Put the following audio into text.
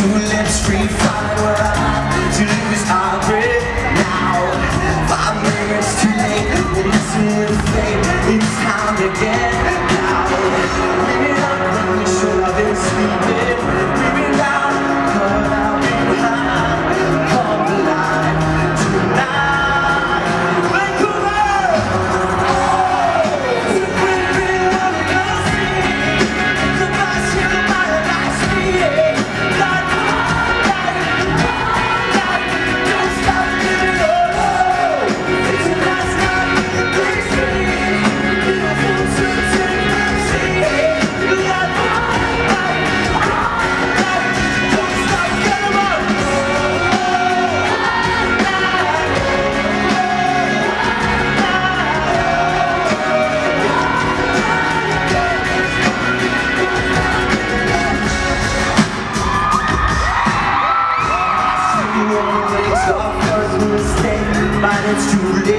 Two lips free find it's too late.